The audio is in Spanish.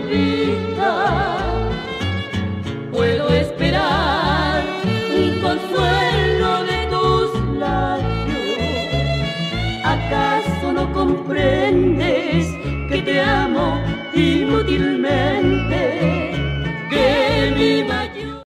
vida. Puedo esperar un consuelo de tus labios. ¿Acaso no compré?